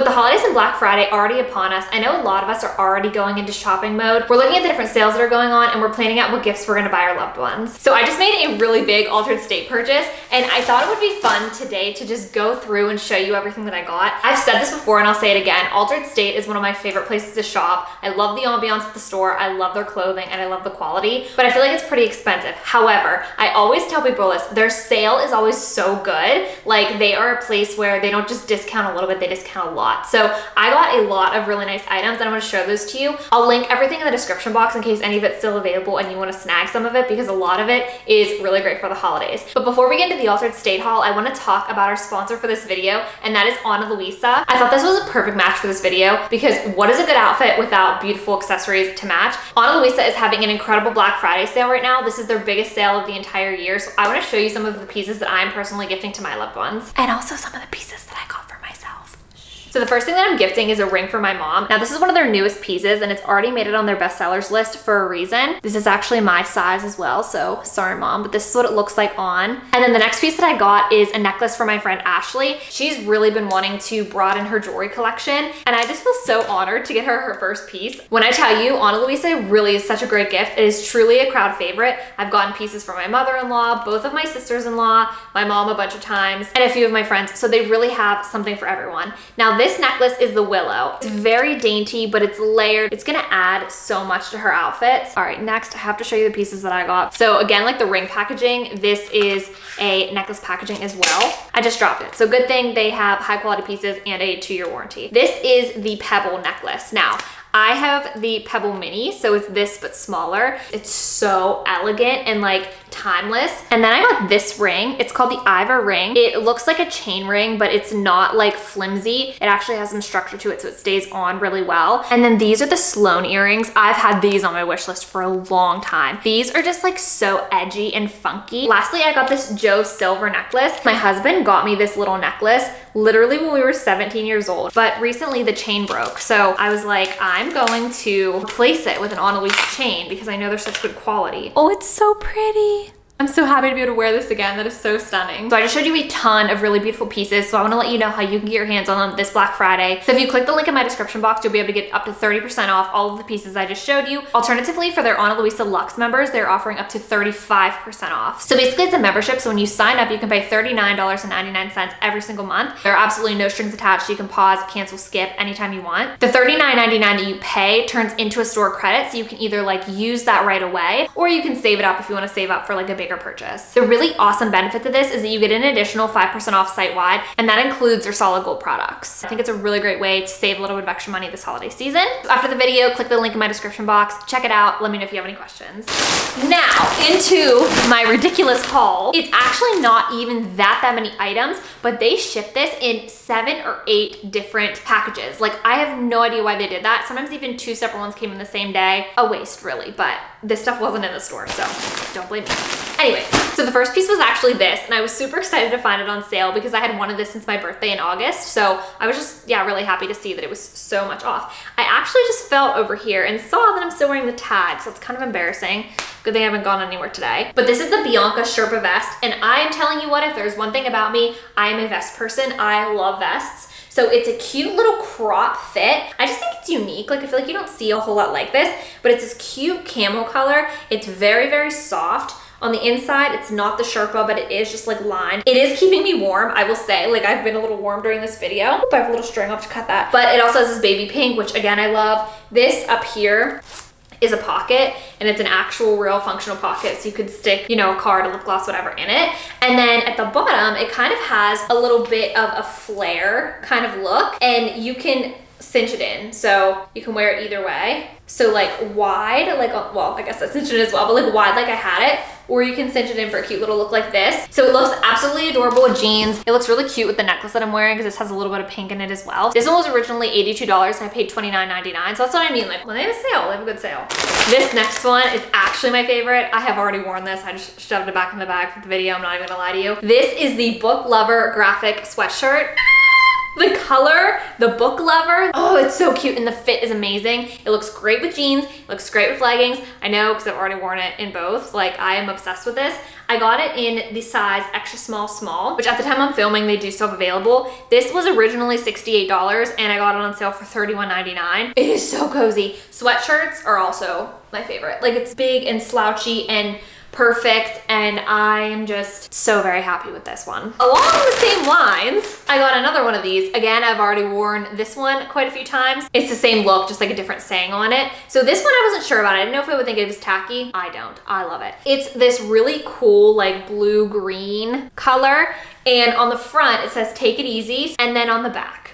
With the holidays and Black Friday already upon us, I know a lot of us are already going into shopping mode. We're looking at the different sales that are going on and we're planning out what gifts we're gonna buy our loved ones. So I just made a really big Altar'd State purchase and I thought it would be fun today to just go through and show you everything that I got. I've said this before and I'll say it again. Altar'd State is one of my favorite places to shop. I love the ambiance of the store. I love their clothing and I love the quality, but I feel like it's pretty expensive. However, I always tell people this, their sale is always so good. Like they are a place where they don't just discount a little bit, they discount a lot. So I got a lot of really nice items and I'm gonna show those to you. I'll link everything in the description box in case any of it's still available and you wanna snag some of it because a lot of it is really great for the holidays. But before we get into the Altar'd State haul, I wanna talk about our sponsor for this video and that is Ana Luisa. I thought this was a perfect match for this video because what is a good outfit without beautiful accessories to match? Ana Luisa is having an incredible Black Friday sale right now. This is their biggest sale of the entire year. So I wanna show you some of the pieces that I'm personally gifting to my loved ones and also some of the pieces that I got so the first thing that I'm gifting is a ring for my mom. Now this is one of their newest pieces and it's already made it on their bestsellers list for a reason. This is actually my size as well, so sorry mom, but this is what it looks like on. And then the next piece that I got is a necklace for my friend Ashley. She's really been wanting to broaden her jewelry collection and I just feel so honored to get her her first piece. When I tell you, Ana Luisa really is such a great gift. It is truly a crowd favorite. I've gotten pieces for my mother-in-law, both of my sisters-in-law, my mom a bunch of times, and a few of my friends. So they really have something for everyone. Now this necklace is the Willow. It's very dainty, but it's layered. It's gonna add so much to her outfits. All right, next I have to show you the pieces that I got. So again, like the ring packaging, this is a necklace packaging as well. I just dropped it. So good thing they have high quality pieces and a two year warranty. This is the Pebble necklace. Now, I have the Pebble Mini, so it's this but smaller. It's so elegant and like timeless. And then I got this ring. It's called the Iver ring. It looks like a chain ring, but it's not like flimsy. It actually has some structure to it, so it stays on really well. And then these are the Sloane earrings. I've had these on my wish list for a long time. These are just like so edgy and funky. Lastly, I got this Jo silver necklace. My husband got me this little necklace literally when we were 17 years old, but recently the chain broke. So I was like, I'm going to replace it with an Ana Luisa chain because I know they're such good quality. Oh, it's so pretty. I'm so happy to be able to wear this again. That is so stunning. So I just showed you a ton of really beautiful pieces. So I wanna let you know how you can get your hands on them this Black Friday. So if you click the link in my description box, you'll be able to get up to 30% off all of the pieces I just showed you. Alternatively, for their Ana Luisa Luxe members, they're offering up to 35% off. So basically it's a membership. So when you sign up, you can pay $39.99 every single month. There are absolutely no strings attached. You can pause, cancel, skip anytime you want. The $39.99 that you pay turns into a store credit. So you can either like use that right away or you can save it up if you wanna save up for like a big bigger purchase. The really awesome benefit to this is that you get an additional 5% off site-wide, and that includes their solid gold products. I think it's a really great way to save a little bit of extra money this holiday season. After the video, click the link in my description box, check it out, let me know if you have any questions. Now, into my ridiculous haul. It's actually not even that that many items, but they ship this in seven or eight different packages. Like, I have no idea why they did that. Sometimes even two separate ones came in the same day. A waste, really, but this stuff wasn't in the store, so don't blame me. Anyway, so the first piece was actually this, and I was super excited to find it on sale because I had wanted this since my birthday in August. So I was just, yeah, really happy to see that it was so much off. I actually just felt over here and saw that I'm still wearing the tag, so it's kind of embarrassing. Good thing I haven't gone anywhere today. But this is the Bianca Sherpa vest, and I am telling you what, if there's one thing about me, I am a vest person. I love vests. So it's a cute little crop fit. I just think it's unique. Like I feel like you don't see a whole lot like this, but it's this cute camel color. It's very, very soft. On the inside, it's not the Sherpa, but it is just like lined. It is keeping me warm, I will say. Like I've been a little warm during this video. Oop, I have a little string off to cut that. But it also has this baby pink, which again, I love. This up here is a pocket and it's an actual real functional pocket so you could stick you know a card a lip gloss whatever in it. And then at the bottom it kind of has a little bit of a flare kind of look and you can cinch it in so you can wear it either way so like wide like uh, well i guess that's cinched it as well but like wide like i had it or you can cinch it in for a cute little look like this. So it looks absolutely adorable with jeans. It looks really cute with the necklace that I'm wearing because this has a little bit of pink in it as well. This one was originally $82 and I paid $29.99. So that's what I mean. Like when they have a sale, they have a good sale. This next one is actually my favorite. I have already worn this. I just shoved it back in the bag for the video. I'm not even gonna lie to you. This is the Book Lover graphic sweatshirt. The color, the book lover, oh, it's so cute and the fit is amazing. It looks great with jeans, it looks great with leggings. I know because I've already worn it in both. Like I am obsessed with this. I got it in the size extra small small, which at the time I'm filming, they do still have available. This was originally $68 and I got it on sale for $31.99. It is so cozy. Sweatshirts are also my favorite. Like it's big and slouchy and perfect and I am just so very happy with this one. Along the same lines, I got another one of these. Again, I've already worn this one quite a few times. It's the same look, just like a different saying on it. So this one I wasn't sure about. I didn't know if I would think it was tacky. I don't. I love it. It's this really cool like blue-green color and on the front it says take it easy and then on the back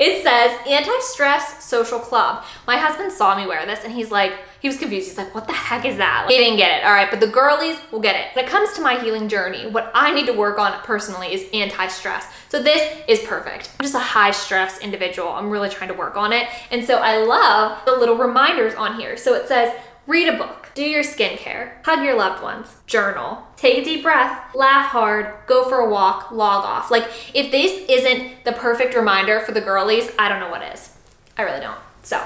it says anti-stress social club. My husband saw me wear this and he's like, he was confused. He's like, what the heck is that? Like, he didn't get it. All right, but the girlies will get it. When it comes to my healing journey, what I need to work on personally is anti-stress. So this is perfect. I'm just a high stress individual. I'm really trying to work on it. And so I love the little reminders on here. So it says, read a book, do your skincare, hug your loved ones, journal, take a deep breath, laugh hard, go for a walk, log off. Like if this isn't the perfect reminder for the girlies, I don't know what is. I really don't. So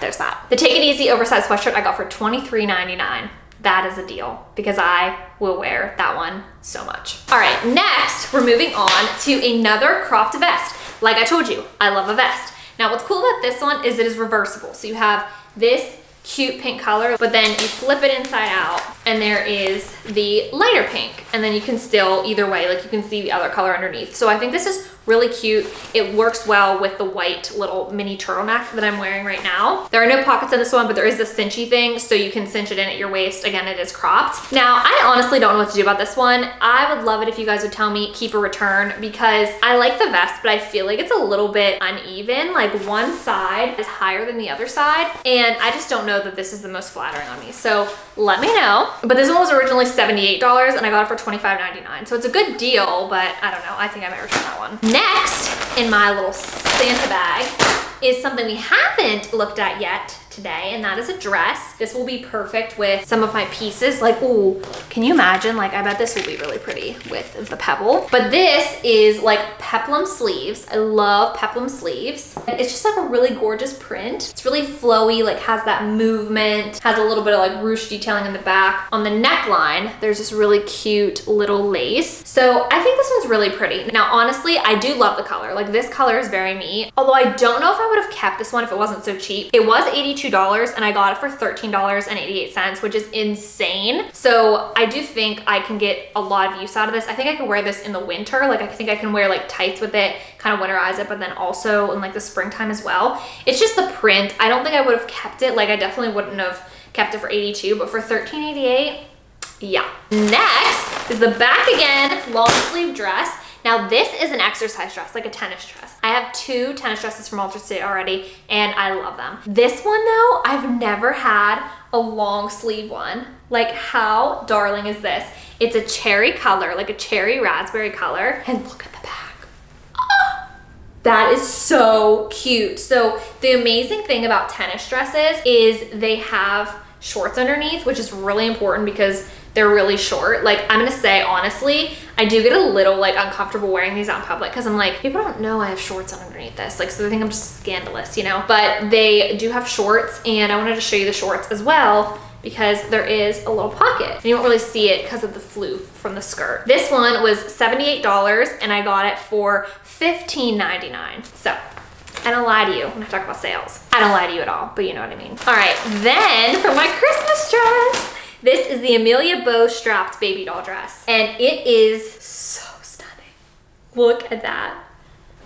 there's that. The Take It Easy oversized sweatshirt I got for $23.99. That is a deal because I will wear that one so much. All right, next we're moving on to another cropped vest. Like I told you, I love a vest. Now what's cool about this one is it is reversible. So you have this cute pink color, but then you flip it inside out and there is the lighter pink. And then you can still, either way, like you can see the other color underneath. So I think this is really cute. It works well with the white little mini turtleneck that I'm wearing right now. There are no pockets in this one, but there is the cinchy thing, so you can cinch it in at your waist. Again, it is cropped. Now, I honestly don't know what to do about this one. I would love it if you guys would tell me keep a return because I like the vest, but I feel like it's a little bit uneven. Like one side is higher than the other side, and I just don't know that this is the most flattering on me. So let me know. But this one was originally $78 and I got it for $25.99. So it's a good deal, but I don't know. I think I might return that one. Next in my little Santa bag is something we haven't looked at yet today, and that is a dress. This will be perfect with some of my pieces. Like, ooh, can you imagine? Like, I bet this will be really pretty with the pebble. But this is like peplum sleeves. I love peplum sleeves. It's just like a really gorgeous print. It's really flowy, like has that movement, has a little bit of like ruche detailing in the back. On the neckline, there's this really cute little lace. So I think this one's really pretty. Now, honestly, I do love the color. Like this color is very me. Although I don't know if I would have kept this one if it wasn't so cheap. It was 82 $22 and I got it for $13.88, which is insane. So I do think I can get a lot of use out of this. I think I can wear this in the winter. Like I think I can wear like tights with it, kind of winterize it, but then also in like the springtime as well. It's just the print. I don't think I would have kept it. Like I definitely wouldn't have kept it for 82, but for 13.88, yeah. Next is the back again long sleeve dress. Now this is an exercise dress, like a tennis dress. I have two tennis dresses from Altar'd State already and I love them. This one though, I've never had a long sleeve one. Like how darling is this? It's a cherry color, like a cherry raspberry color. And look at the back. That is so cute. So the amazing thing about tennis dresses is they have shorts underneath, which is really important because they're really short. Like I'm gonna say honestly, I do get a little like uncomfortable wearing these out in public because I'm like, people don't know I have shorts underneath this. Like, so they think I'm just scandalous, you know? But they do have shorts and I wanted to show you the shorts as well because there is a little pocket. And you won't really see it because of the floof from the skirt. This one was $78 and I got it for $15.99. So I don't lie to you when I talk about sales. I don't lie to you at all, but you know what I mean. All right, then for my Christmas dress, this is the Amelia Bow strapped baby doll dress. And it is so stunning. Look at that.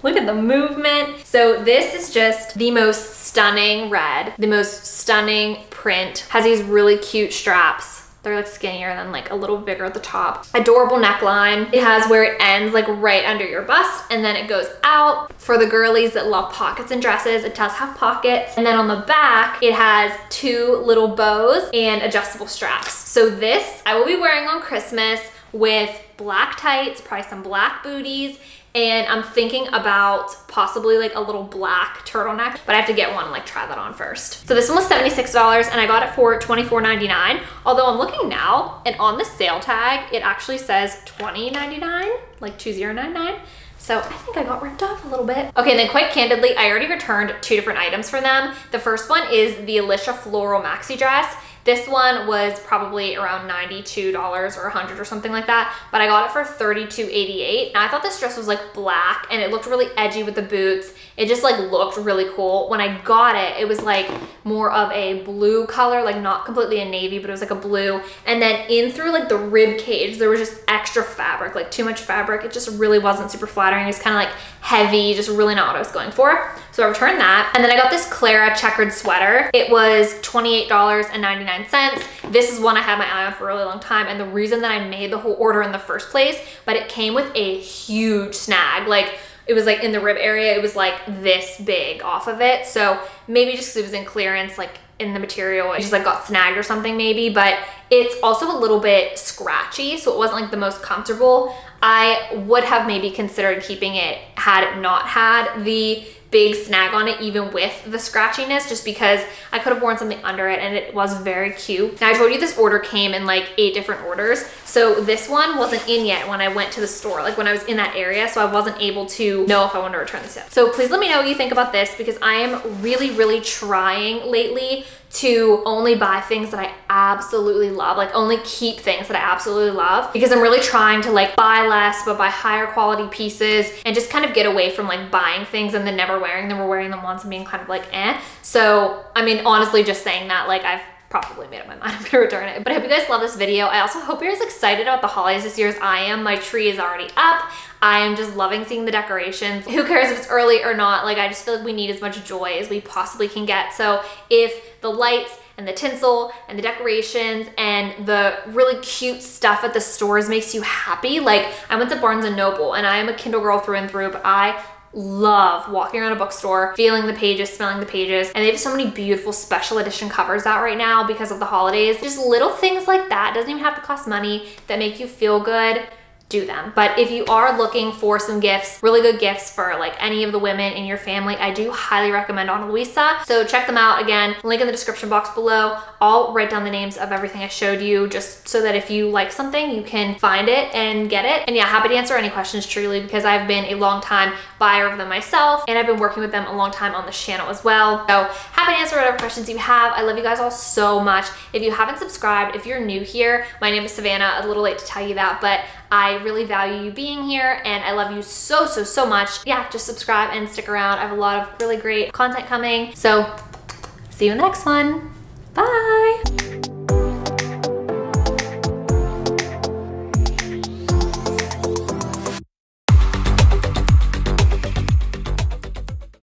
Look at the movement. So this is just the most stunning red, the most stunning print. Has these really cute straps they're like skinnier then like a little bigger at the top. Adorable neckline. It has where it ends like right under your bust and then it goes out. For the girlies that love pockets and dresses, it does have pockets. And then on the back, it has two little bows and adjustable straps. So this I will be wearing on Christmas with black tights, probably some black booties, and I'm thinking about possibly like a little black turtleneck, but I have to get one and like try that on first. So this one was $76 and I got it for $24.99. Although I'm looking now and on the sale tag, it actually says $20.99, like 2099 So I think I got ripped off a little bit. Okay, and then quite candidly, I already returned two different items for them. The first one is the Alicia Floral Maxi Dress. This one was probably around $92 or 100 or something like that, but I got it for $32.88. And I thought this dress was like black and it looked really edgy with the boots. It just like looked really cool. When I got it, it was like more of a blue color, like not completely a navy, but it was like a blue. And then in through like the rib cage, there was just extra fabric, like too much fabric. It just really wasn't super flattering. It was kind of like heavy, just really not what I was going for. So I returned that. And then I got this Clara checkered sweater. It was $28.99. This is one I had my eye on for a really long time. And the reason that I made the whole order in the first place, but it came with a huge snag. Like it was like in the rib area, it was like this big off of it. So maybe just because it was in clearance, like in the material, it just like got snagged or something maybe, but it's also a little bit scratchy, so it wasn't like the most comfortable. I would have maybe considered keeping it had it not had the big snag on it even with the scratchiness just because I could have worn something under it and it was very cute. Now I told you this order came in like eight different orders. So this one wasn't in yet when I went to the store, like when I was in that area. So I wasn't able to know if I wanted to return this yet. So please let me know what you think about this because I am really, really trying lately to only buy things that I absolutely love, like only keep things that I absolutely love because I'm really trying to like buy less but buy higher quality pieces and just kind of get away from like buying things and then never wearing them or wearing them once and being kind of like eh. So, I mean, honestly, just saying that, like I've probably made up my mind I'm gonna return it. But I hope you guys love this video. I also hope you're as excited about the holidays this year as I am. My tree is already up. I am just loving seeing the decorations. Who cares if it's early or not? Like I just feel like we need as much joy as we possibly can get. So if the lights and the tinsel and the decorations and the really cute stuff at the stores makes you happy. Like I went to Barnes & Noble and I am a Kindle girl through and through, but I love walking around a bookstore, feeling the pages, smelling the pages. And they have so many beautiful special edition covers out right now because of the holidays. Just little things like that, doesn't even have to cost money, that make you feel good do them. But if you are looking for some gifts, really good gifts for like any of the women in your family, I do highly recommend Ana Luisa. So check them out again, link in the description box below. I'll write down the names of everything I showed you just so that if you like something, you can find it and get it. And yeah, happy to answer any questions truly because I've been a long time buyer of them myself and I've been working with them a long time on this channel as well. So happy to answer whatever questions you have. I love you guys all so much. If you haven't subscribed, if you're new here, my name is Savana, a little late to tell you that, but I really value you being here and I love you so, so, so much. Yeah, just subscribe and stick around. I have a lot of really great content coming. So see you in the next one. Bye.